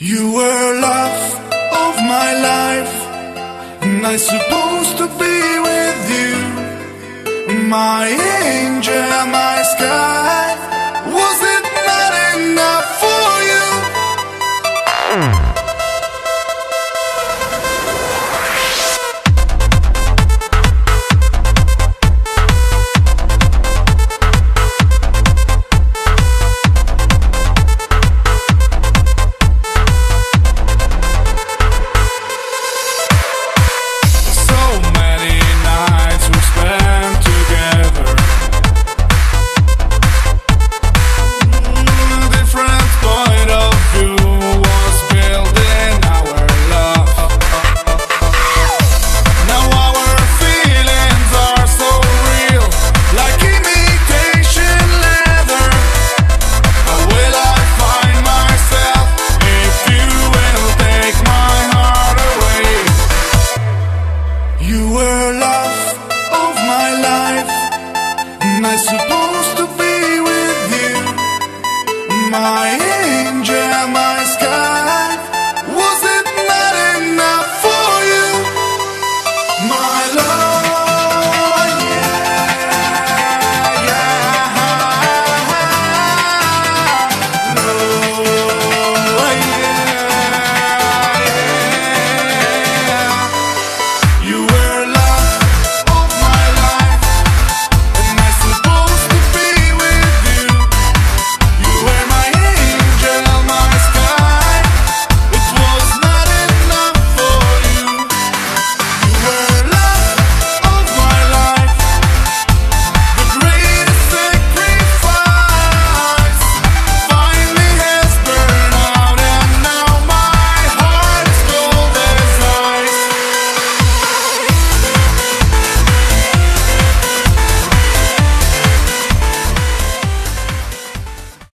You were love of my life, and I'm supposed to be with you, my angel, my love of my life. Am I supposed